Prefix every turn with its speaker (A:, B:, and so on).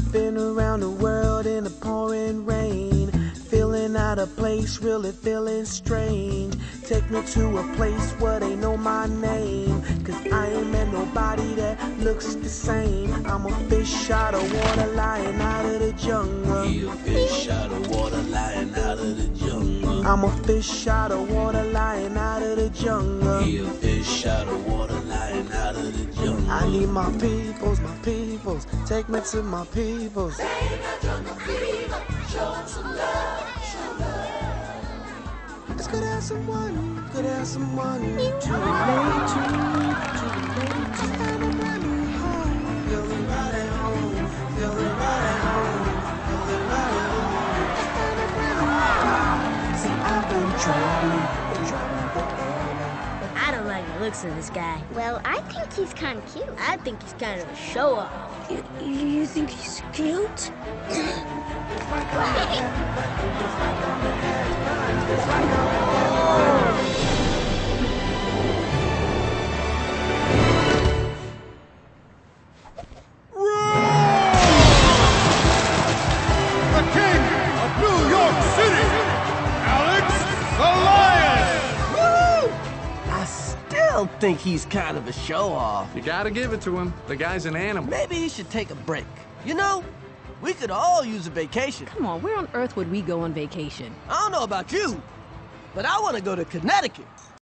A: been around the world in the pouring rain. Feeling out of place, really feeling strange. Take me to a place where they know my name. Cause I ain't met nobody that looks the same. I'm a fish out of water, lying out of the jungle.
B: He a fish out of water lying out of the jungle.
A: I'm a fish out of water, lying out of the jungle.
B: He a fish out of water lying out of the jungle.
A: I need my peoples, my peoples. Take me to my peoples. It's good to have someone, good to have someone to relate to, to to. Find a brand new home, feeling right at home, feeling right at home, feeling right at home. See, I've been traveling, been.
C: I don't like the looks of this guy.
D: Well, I think he's kind of cute.
C: I think he's kind of a show off.
E: You, you think he's cute?
F: still think he's kind of a show off.
G: You gotta give it to him. The guy's an animal.
F: Maybe he should take a break. You know, we could all use a vacation.
H: Come on, where on earth would we go on vacation?
F: I don't know about you, but I want to go to Connecticut.